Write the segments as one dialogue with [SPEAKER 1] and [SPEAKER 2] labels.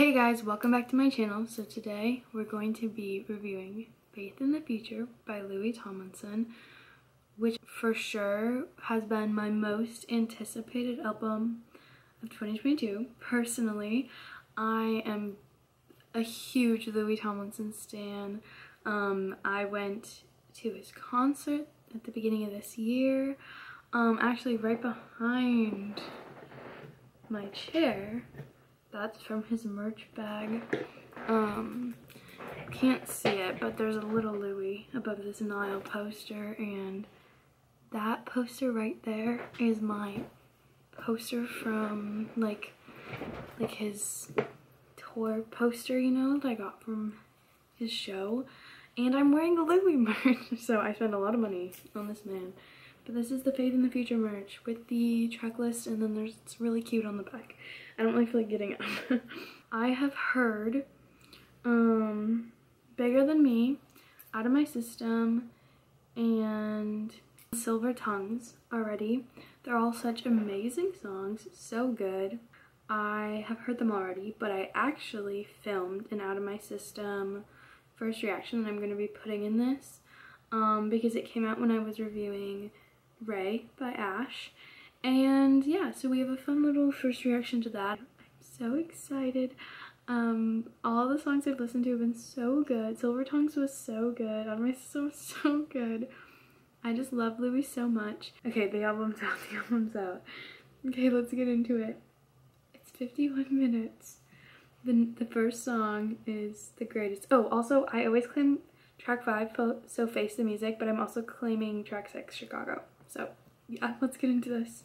[SPEAKER 1] Hey guys, welcome back to my channel. So today we're going to be reviewing Faith in the Future by Louis Tomlinson, which for sure has been my most anticipated album of 2022. Personally, I am a huge Louis Tomlinson stan. Um, I went to his concert at the beginning of this year. Um, actually right behind my chair that's from his merch bag. Um, can't see it, but there's a little Louis above this Niall poster, and that poster right there is my poster from like like his tour poster, you know, that I got from his show. And I'm wearing a Louis merch, so I spent a lot of money on this man. But this is the Faith in the Future merch with the track list, and then there's it's really cute on the back. I don't really feel like getting up. I have heard um, Bigger Than Me, Out of My System, and Silver Tongues already. They're all such amazing songs, so good. I have heard them already, but I actually filmed an Out of My System first reaction that I'm going to be putting in this um, because it came out when I was reviewing Ray by Ash and yeah, so we have a fun little first reaction to that. I'm so excited. Um, all the songs I've listened to have been so good. Silver Tongues was so good. On My System was so good. I just love Louis so much. Okay, the album's out. The album's out. Okay, let's get into it. It's 51 minutes. The, the first song is the greatest. Oh, also, I always claim track 5, so Face the Music, but I'm also claiming track 6, Chicago. So, yeah, let's get into this.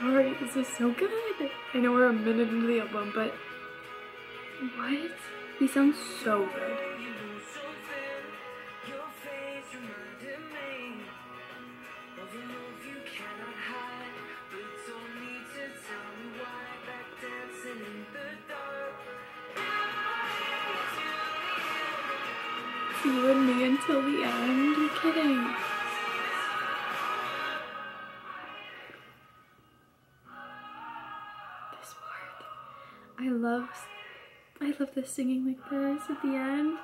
[SPEAKER 1] sorry, this is so good. I know we're a minute into the album, but what? He sounds so good. you and me until the end. You're kidding. Singing like this at the end.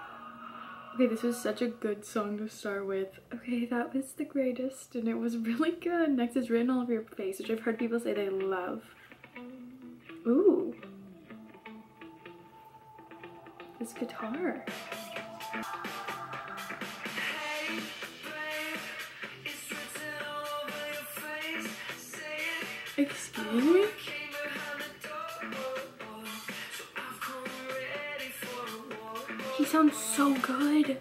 [SPEAKER 1] Okay, this was such a good song to start with. Okay, that was the greatest and it was really good. Next is Written All Over Your Face, which I've heard people say they love. Ooh. This guitar. Excuse me? Sounds so good.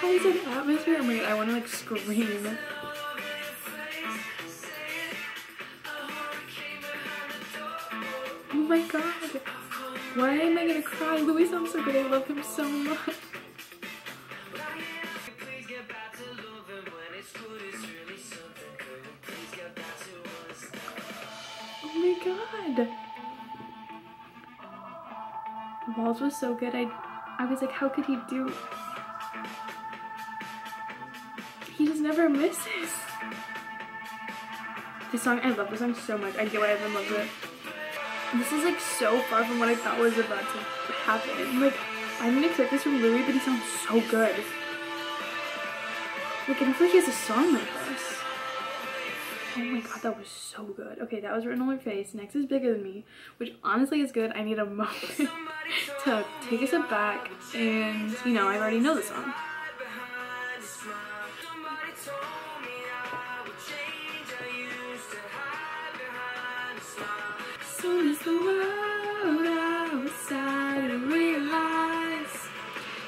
[SPEAKER 1] How is it atmosphere? Oh I want to like scream. Oh my god. Why am I gonna cry? Louis sounds so good. I love him so much. Walls was so good. I I was like, how could he do? He just never misses. This song, I love this song so much. I get why everyone loves it. This is like so far from what I thought was about to happen. Like, I didn't expect this from Louis, but he sounds so good. Like, I don't feel like he has a song like this. Oh my god, that was so good. Okay, that was written on my face. Next is Bigger Than Me, which honestly is good. I need a moment take a step back and, you know, I already know the song.
[SPEAKER 2] smile. Somebody told me I would change. I used to hide behind a smile.
[SPEAKER 1] Soon as the world outside I realize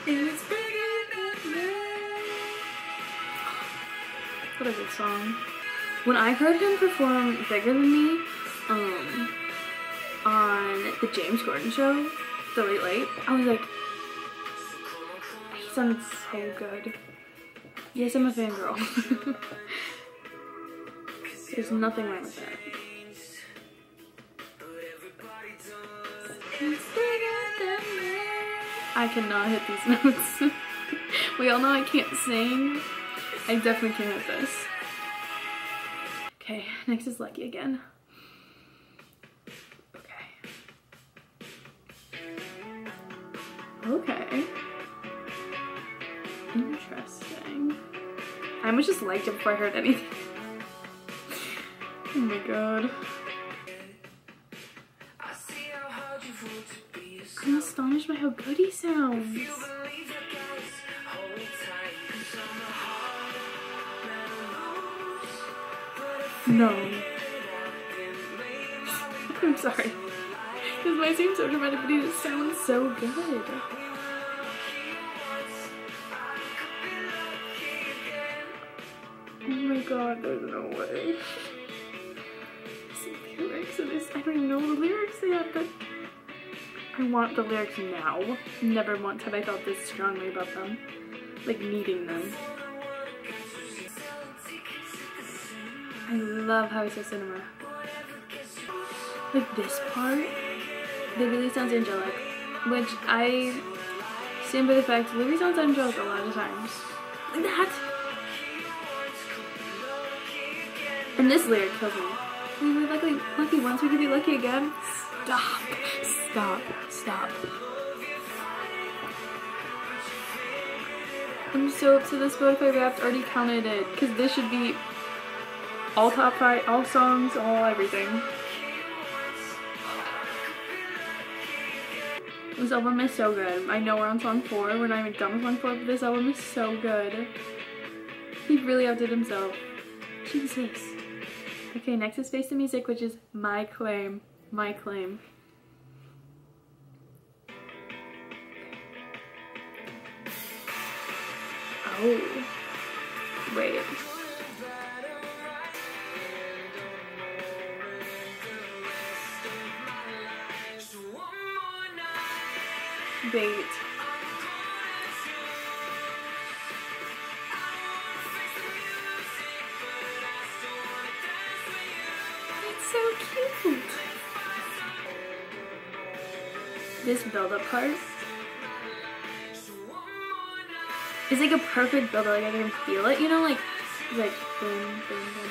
[SPEAKER 1] it's bigger than me. What a good song. When I heard him perform Bigger Than Me, um, on the James Corden show, The Late I was like, sounds so good. Yes, I'm a fangirl. There's nothing wrong with that. I cannot hit these notes. we all know I can't sing. I definitely can't hit this. Okay, next is Lucky again. I almost just liked it before I heard anything. oh my god. I'm astonished by how good he sounds. No. I'm sorry. Because my seems so dramatic, but he just sounds so good. But I want the lyrics now. Never once have I felt this strongly about them. Like needing them. I love how he says cinema. Like this part, that really sounds angelic. Which I stand by the fact Louis sounds angelic a lot of times. Like that. And this lyric kills me. We were lucky, lucky once, we could be lucky again. Stop. Stop. Stop. I'm so upset that Spotify Wrapped already counted it. Because this should be all top five, all songs, all everything. This album is so good. I know we're on song four. We're not even done with song four, but this album is so good. He really outdid himself. Jesus. Okay, next is Face the Music, which is my claim. My claim. Oh. Wait. This build-up part is like a perfect build-up. Like I can feel it, you know, like like boom, boom, boom.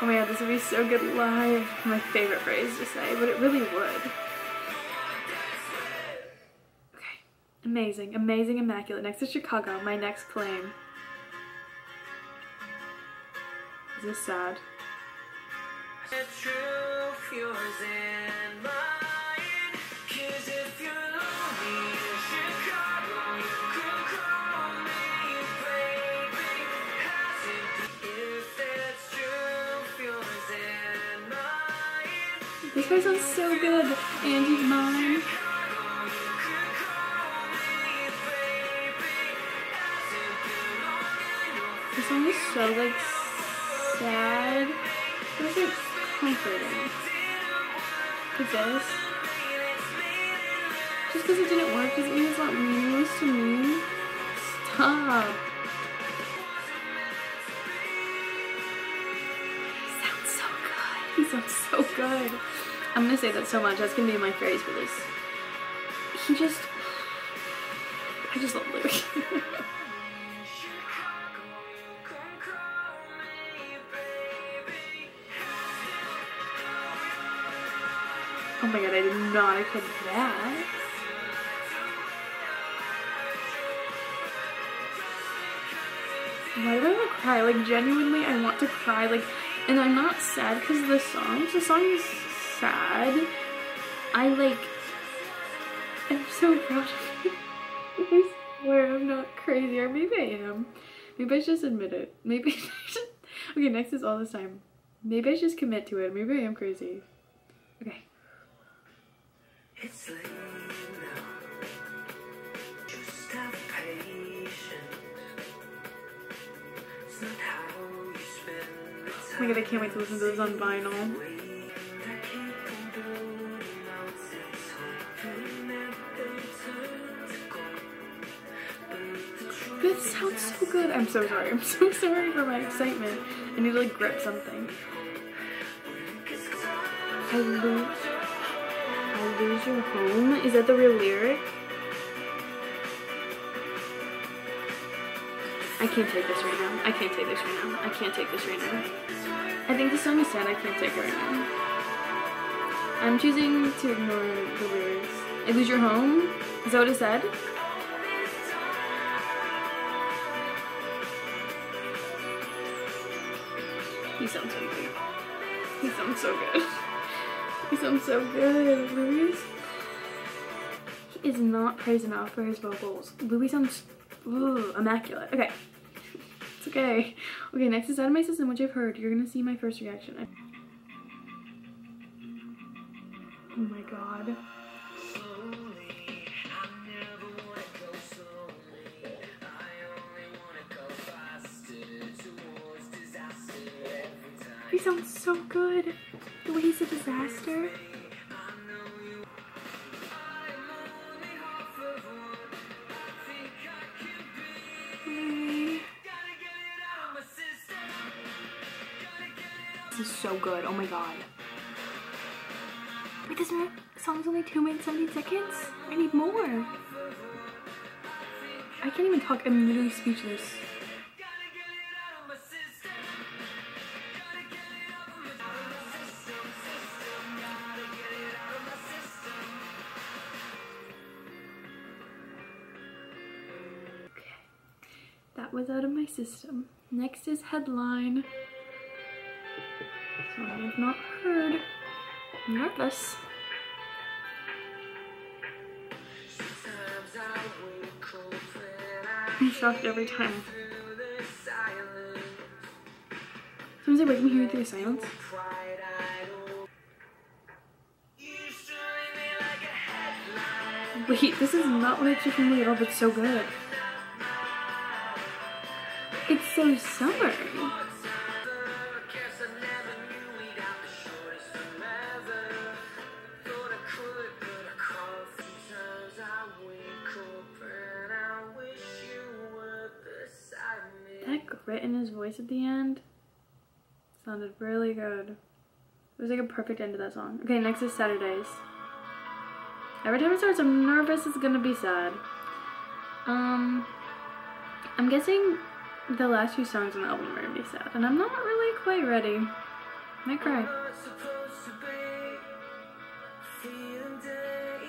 [SPEAKER 1] Oh my god, this would be so good live. My favorite phrase to say, but it really would. Okay. Amazing, amazing, immaculate. Next is Chicago, my next claim.
[SPEAKER 2] And mine.
[SPEAKER 1] This guy sounds so good. And he's mine. This song is so like comforting. Like this. Just because it didn't work doesn't mean it's not meaningless to me. Stop. He sounds so good. He sounds so good. I'm gonna say that so much. That's gonna be my phrase for this. He just. I just love Louis. my god, I did not expect that. Why do I want to cry? Like, genuinely, I want to cry. Like, and I'm not sad because of the songs. The song is sad. I like, I'm so proud of you. I swear I'm not crazy, or maybe I am. Maybe I should just admit it. Maybe. Okay, next is all this time. Maybe I should just commit to it. Maybe I am crazy.
[SPEAKER 2] It's late now. Just have patience. It's not how you spend the
[SPEAKER 1] Oh my god, I can't wait to listen to this on vinyl.
[SPEAKER 2] time that keep on building mountains, hoping that they'll turn to gold. But the truth
[SPEAKER 1] This sounds so good. I'm so sorry. I'm so sorry for my excitement. I need to like grip something. Lose. Your home. Is that the real lyric? I can't take this right now. I can't take this right now. I can't take this right now. I think the song is sad. I can't take it right now. I'm choosing to ignore the lyrics. I lose your home. Is that what it said? He sounds so good. He sounds so good. He sounds so good, Louis. He is not praised enough for his vocals. Louis sounds immaculate. Okay. It's okay. Okay, next is out of my system, which I've heard. You're gonna see my first reaction. Oh my god. He sounds so good. The way he's a disaster. This is so good. Oh my god. Wait, this song's only 2 minutes 70 seconds? I need more. I can't even talk. I'm literally speechless. System. Next is headline. So I've not heard. I'm nervous.
[SPEAKER 2] I I
[SPEAKER 1] I'm shocked every time.
[SPEAKER 2] the.
[SPEAKER 1] Sometimes I wake me hearing through the silence.
[SPEAKER 2] I.
[SPEAKER 1] Wait, this is not what I expected from all, but it's so good. So summer. That grit in his voice at the end sounded really good. It was like a perfect end to that song. Okay, next is Saturdays. Every time it starts, I'm nervous it's gonna be sad. Um, I'm guessing the last few songs on the album are gonna be sad, and I'm not really quite ready. Might cry.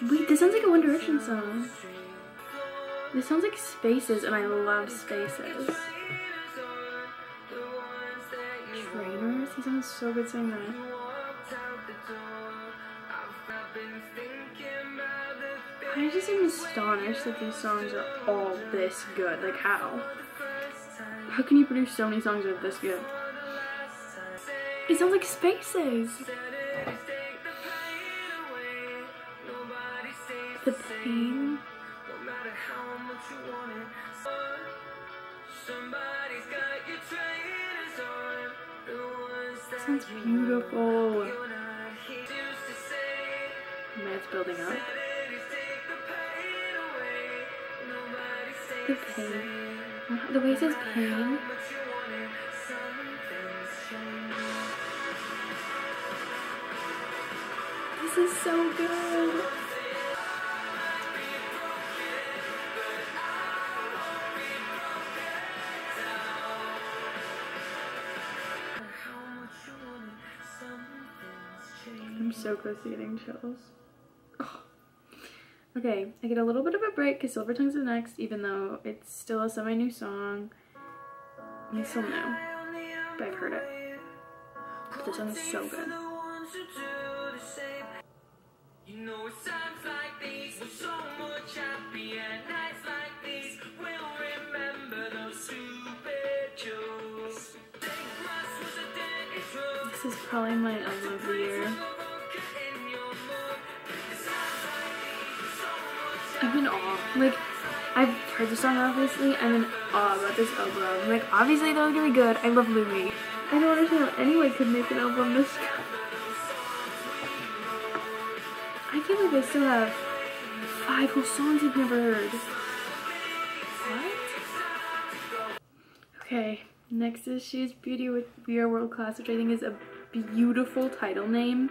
[SPEAKER 1] Wait, this sounds like a One Direction song. This sounds like Spaces, and I love Spaces. Trainers? He sounds so good saying that. I just am astonished that these songs are all this good. Like, how? How can you produce so many songs that are this good? It sounds like Spaces. The pain. Sounds beautiful. Man, it's building up. The pain. The way it says pain. This is so good. I'm so close to getting chills. Okay, I get a little bit of a break because Silver Tongues is next, even though it's still a semi new song. I still know, but I've heard it. But this song is so good. Like, I've heard the song obviously. I'm in awe about this album. Like, obviously they're gonna be good. I love Louis. I don't understand how anyone could make an album this good. I feel like I still have five whole songs I've never heard. What? Okay, next is She's Beauty with We Are World Class, which I think is a beautiful title name.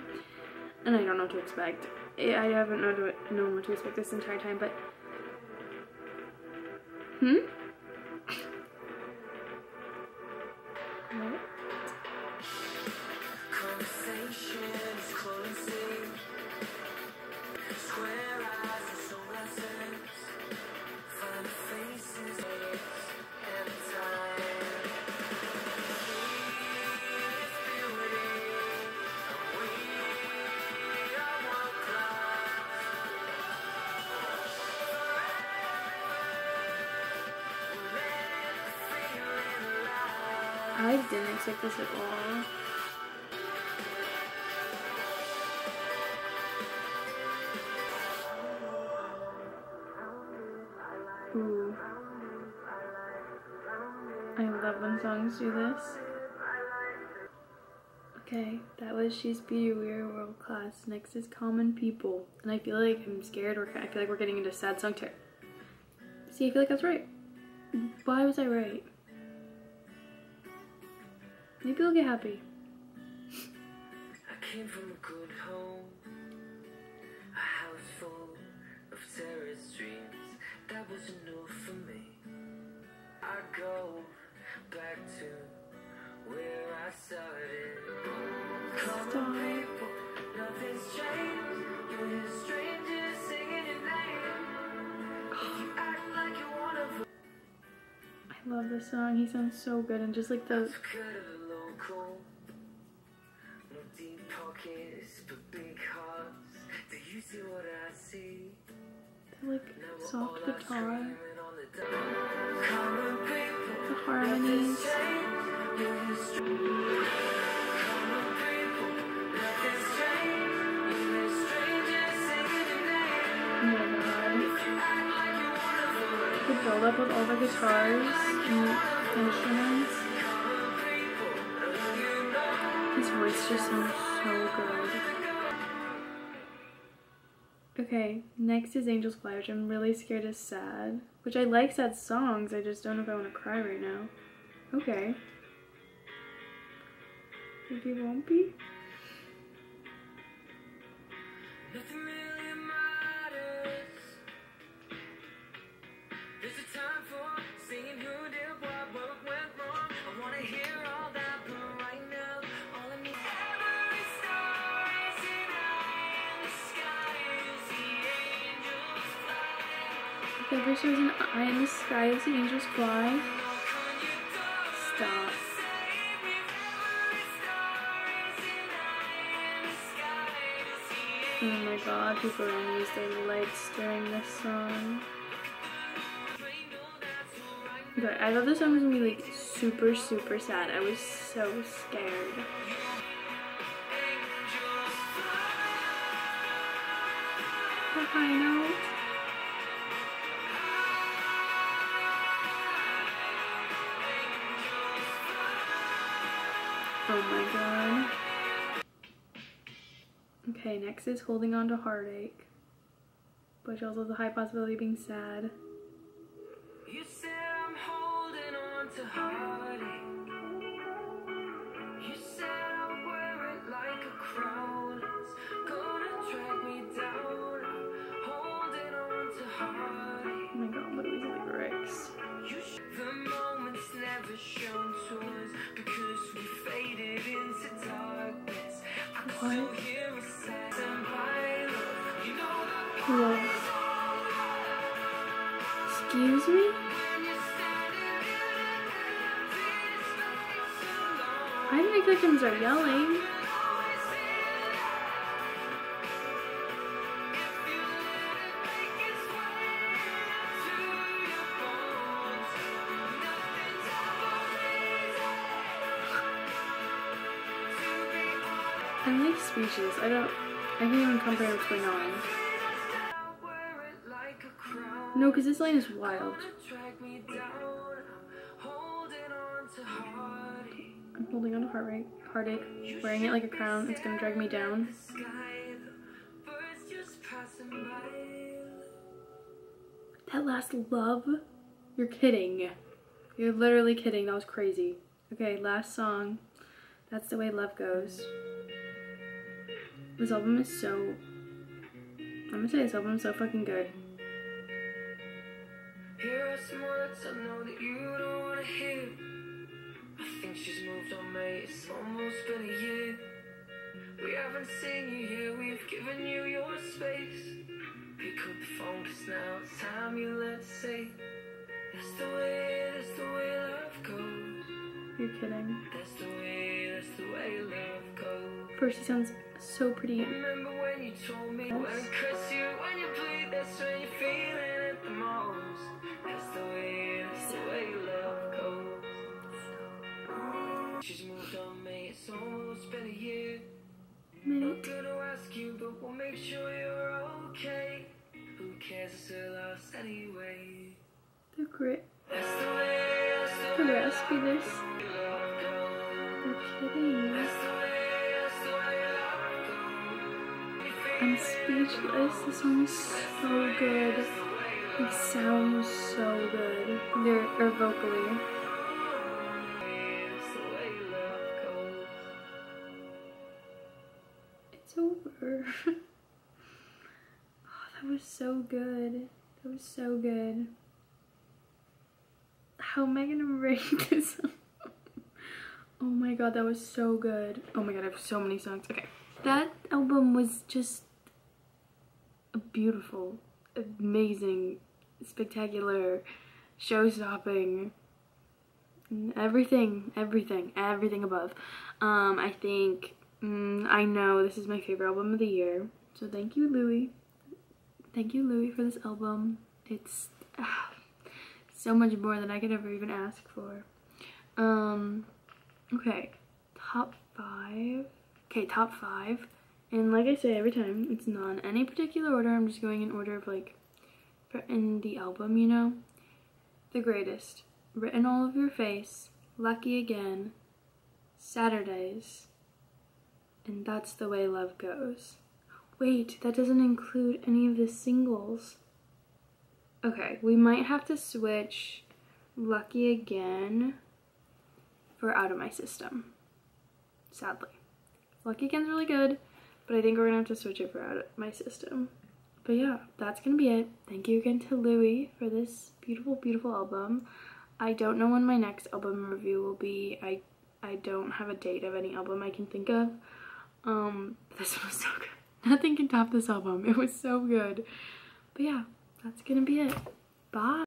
[SPEAKER 1] And I don't know what to expect. I haven't known what to expect this entire time, but.
[SPEAKER 2] 嗯？
[SPEAKER 1] I didn't expect this at all. Ooh. I love when songs do this. Okay, that was She's Beauty, We Are World Class. Next is Common People. And I feel like I'm scared, or I feel like we're getting into sad song ter- See, I feel like I was right. Why was I right? Maybe I'll get happy.
[SPEAKER 2] I came from a good home, a house full of terrorist dreams. That was enough for me. I go back to where I started.
[SPEAKER 1] Stop.
[SPEAKER 2] people, nothing's changed. You hear strangers singing your name. If you act like you're one of them,
[SPEAKER 1] I love this song. He sounds so good, and just like the like soft guitar,
[SPEAKER 2] one of them,
[SPEAKER 1] The build up with all the guitars and instruments. His voice just sounds so good. Okay, next is Angels Fly, which I'm really scared is sad. Which I like sad songs, I just don't know if I want to cry right now. Okay. Maybe won't be? If ever shows an eye in the sky as the angels fly. Stop.
[SPEAKER 2] the the
[SPEAKER 1] Oh my god, people are gonna use their lights during this song. Okay, I thought this song was gonna be like super, super sad. I was so scared. The high Oh my god. Okay, next is holding on to heartache. Which also has a high possibility of being sad. Excuse me? I think victims are yelling. I don't, I can't even comprehend what's going on. No, because this line is wild.
[SPEAKER 2] Heartache.
[SPEAKER 1] I'm holding on to heart rate, heartache, wearing it like a crown. It's gonna drag me down. That last love? You're kidding. You're literally kidding. That was crazy. Okay, last song. That's the way love goes. This album is so. I'm gonna say this album is so fucking good.
[SPEAKER 2] Here are some words I know that you don't wanna hear. I think she's moved on, mate. It's almost been a year. We haven't seen you here, we've given you your space. Pick up the phone, cause now it's time you let's say. That's the way, that's the way love goes.
[SPEAKER 1] You're kidding.
[SPEAKER 2] That's the way, that's the way love goes.
[SPEAKER 1] First, he sounds so pretty.
[SPEAKER 2] Remember when you told me when I kiss you, when you bleed, that's when you're feeling it the most. That's the way, that's the way love goes. She's moved on, mate. It's almost been a year. Not
[SPEAKER 1] Minute.
[SPEAKER 2] gonna ask you, but we'll make sure you're okay. Who cares? It's still us anyway.
[SPEAKER 1] The grit.
[SPEAKER 2] That's the way, that's the way
[SPEAKER 1] raspiness.
[SPEAKER 2] love goes.
[SPEAKER 1] You're kidding. I'm speechless. This song is so good. It sounds so good. They're, vocally. It's over. oh, that was so good. That was so good. How am I gonna rate this? oh my god, that was so good. Oh my god, I have so many songs. Okay. That album was just beautiful, amazing, spectacular, show stopping, everything, everything, everything above. Um, I think mm, I know this is my favorite album of the year. So thank you, Louis. Thank you, Louis, for this album. It's ah, so much more than I could ever even ask for. Um, okay, top five. Okay, top five. And like I say every time, it's not in any particular order. I'm just going in order of like, in the album, you know? The greatest. Written all over your face. Lucky again. Saturdays. And that's the way love goes. Wait, that doesn't include any of the singles. Okay, we might have to switch Lucky Again for Out of My System. Sadly. Lucky Again's really good, but I think we're gonna have to switch it for Out of My System. But yeah, that's gonna be it. Thank you again to Louis for this beautiful, beautiful album. I don't know when my next album review will be. I I don't have a date of any album I can think of. Um, this was so good. Nothing can top this album. It was so good. But yeah, that's gonna be it. Bye.